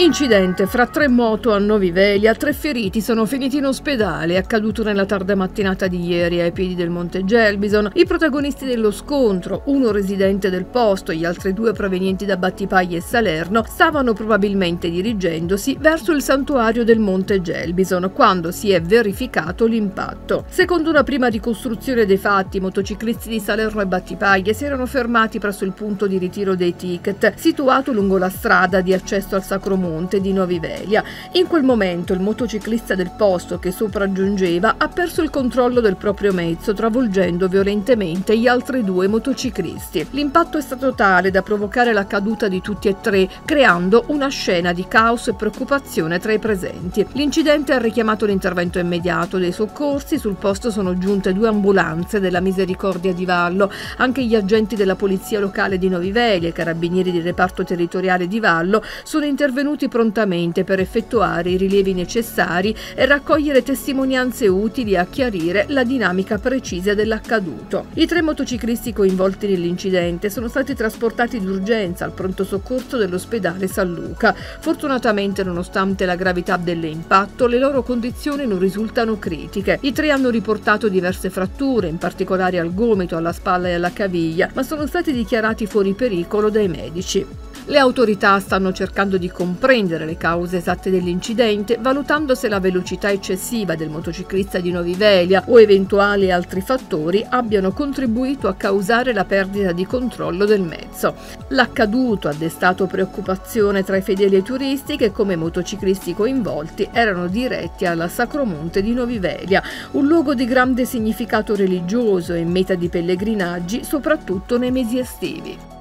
Incidente fra tre moto a Novi Velia, tre feriti sono finiti in ospedale, accaduto nella tarda mattinata di ieri ai piedi del Monte Gelbison. I protagonisti dello scontro, uno residente del posto e gli altri due provenienti da Battipaglia e Salerno, stavano probabilmente dirigendosi verso il santuario del Monte Gelbison quando si è verificato l'impatto. Secondo una prima ricostruzione dei fatti, i motociclisti di Salerno e Battipaglia si erano fermati presso il punto di ritiro dei ticket, situato lungo la strada di accesso al Sacro Monte monte di Novi Velia. In quel momento il motociclista del posto che sopraggiungeva ha perso il controllo del proprio mezzo, travolgendo violentemente gli altri due motociclisti. L'impatto è stato tale da provocare la caduta di tutti e tre, creando una scena di caos e preoccupazione tra i presenti. L'incidente ha richiamato l'intervento immediato dei soccorsi, sul posto sono giunte due ambulanze della Misericordia di Vallo, anche gli agenti della Polizia Locale di Novi Velia e carabinieri del reparto territoriale di Vallo sono intervenuti pronti prontamente per effettuare i rilievi necessari e raccogliere testimonianze utili a chiarire la dinamica precisa dell'accaduto. I tre motociclisti coinvolti nell'incidente sono stati trasportati d'urgenza al pronto soccorso dell'ospedale San Luca. Fortunatamente, nonostante la gravità dell'impatto, le loro condizioni non risultano critiche. I tre hanno riportato diverse fratture, in particolare al gomito, alla spalla e alla caviglia, ma sono stati dichiarati fuori pericolo dai medici. Le autorità stanno cercando di comprendere le cause esatte dell'incidente, valutando se la velocità eccessiva del motociclista di Novi Velia o eventuali altri fattori abbiano contribuito a causare la perdita di controllo del mezzo. L'accaduto ha destato preoccupazione tra i fedeli turisti che come motociclisti coinvolti erano diretti alla Sacromonte di Novi Velia, un luogo di grande significato religioso e meta di pellegrinaggi soprattutto nei mesi estivi.